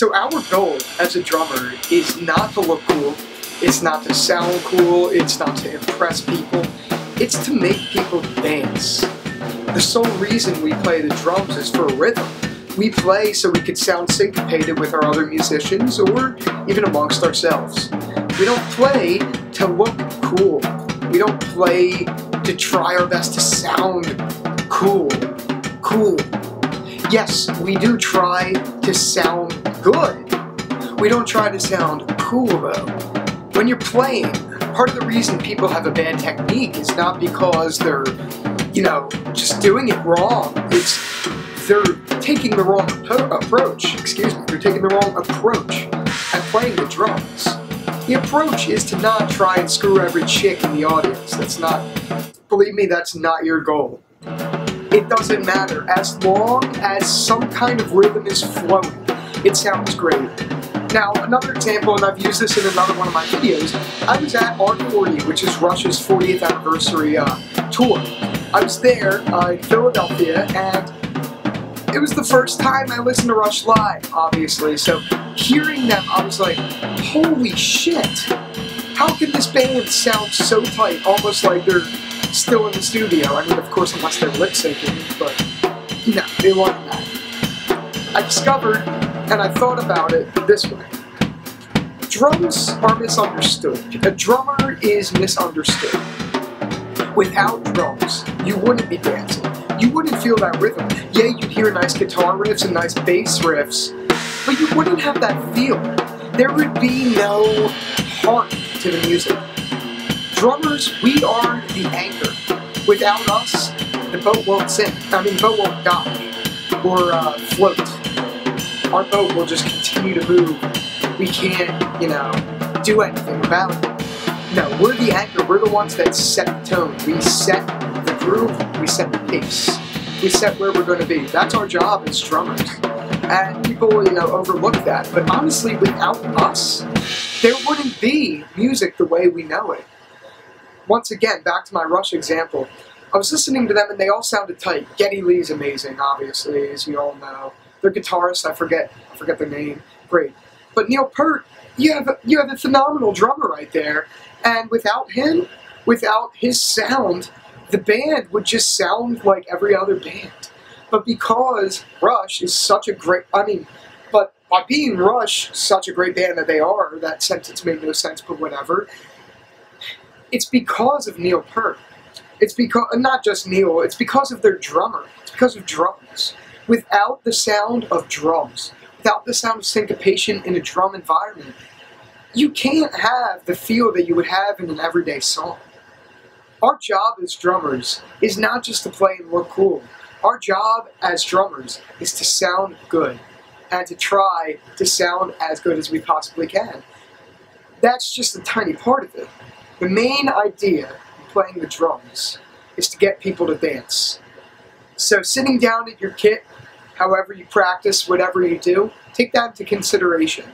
So our goal as a drummer is not to look cool, it's not to sound cool, it's not to impress people, it's to make people dance. The sole reason we play the drums is for rhythm. We play so we could sound syncopated with our other musicians or even amongst ourselves. We don't play to look cool. We don't play to try our best to sound cool. Cool. Yes, we do try to sound good. We don't try to sound cool though. When you're playing, part of the reason people have a bad technique is not because they're, you know, just doing it wrong. It's they're taking the wrong approach. Excuse me, they're taking the wrong approach at playing the drums. The approach is to not try and screw every chick in the audience. That's not, believe me, that's not your goal. It doesn't matter. As long as some kind of rhythm is flowing, it sounds great. Now, another example, and I've used this in another one of my videos, I was at R40, which is Rush's 40th anniversary uh, tour. I was there uh, in Philadelphia, and it was the first time I listened to Rush live, obviously, so hearing them, I was like, holy shit! How can this band sound so tight, almost like they're still in the studio? I mean, of course, unless they're lip syncing, but no, they weren't that. I discovered and I thought about it this way. Drums are misunderstood. A drummer is misunderstood. Without drums, you wouldn't be dancing. You wouldn't feel that rhythm. Yeah, you'd hear nice guitar riffs and nice bass riffs, but you wouldn't have that feel. There would be no heart to the music. Drummers, we are the anchor. Without us, the boat won't sink. I mean, the boat won't dock or uh, float our boat will just continue to move. We can't, you know, do anything about it. No, we're the anchor. We're the ones that set the tone. We set the groove. We set the pace. We set where we're going to be. That's our job as drummers. And people, you know, overlook that. But honestly, without us, there wouldn't be music the way we know it. Once again, back to my Rush example. I was listening to them and they all sounded tight. Geddy Lee's amazing, obviously, as you all know their guitarist, I forget, I forget their name. Great, but Neil Peart, you have a, you have a phenomenal drummer right there, and without him, without his sound, the band would just sound like every other band. But because Rush is such a great, I mean, but by being Rush, such a great band that they are, that sentence made no sense, but whatever. It's because of Neil Peart. It's because not just Neil. It's because of their drummer. It's because of drums without the sound of drums, without the sound of syncopation in a drum environment, you can't have the feel that you would have in an everyday song. Our job as drummers is not just to play and look cool. Our job as drummers is to sound good and to try to sound as good as we possibly can. That's just a tiny part of it. The main idea of playing the drums is to get people to dance. So sitting down at your kit however you practice, whatever you do, take that into consideration.